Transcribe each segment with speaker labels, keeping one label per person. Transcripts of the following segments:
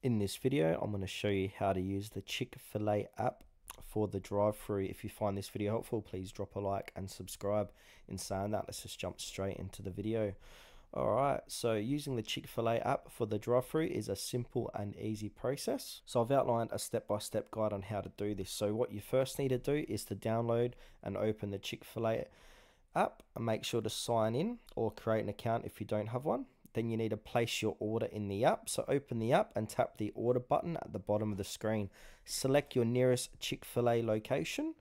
Speaker 1: In this video, I'm going to show you how to use the Chick-fil-A app for the drive-through. If you find this video helpful, please drop a like and subscribe. In saying that, let's just jump straight into the video. Alright, so using the Chick-fil-A app for the drive-through is a simple and easy process. So I've outlined a step-by-step -step guide on how to do this. So what you first need to do is to download and open the Chick-fil-A app and make sure to sign in or create an account if you don't have one. Then you need to place your order in the app. So open the app and tap the order button at the bottom of the screen. Select your nearest Chick-fil-A location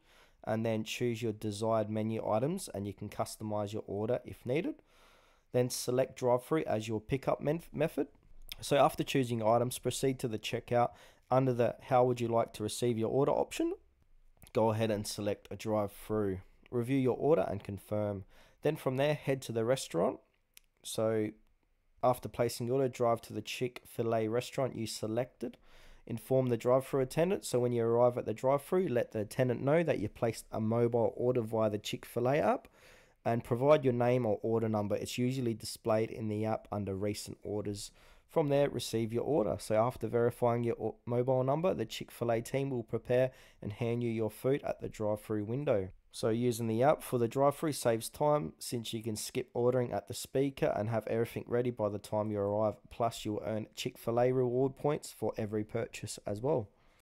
Speaker 1: and then choose your desired menu items and you can customize your order if needed. Then select drive-through as your pickup method. So after choosing items, proceed to the checkout. Under the how would you like to receive your order option, go ahead and select a drive-through. Review your order and confirm. Then from there, head to the restaurant. So after placing your order, drive to the Chick-fil-A restaurant you selected. Inform the drive-through attendant so when you arrive at the drive-through, let the attendant know that you placed a mobile order via the Chick-fil-A app and provide your name or order number. It's usually displayed in the app under recent orders. From there, receive your order. So after verifying your mobile number, the Chick-fil-A team will prepare and hand you your food at the drive-through window. So using the app for the drive-through saves time since you can skip ordering at the speaker and have everything ready by the time you arrive. Plus you'll earn Chick-fil-A reward points for every purchase as well.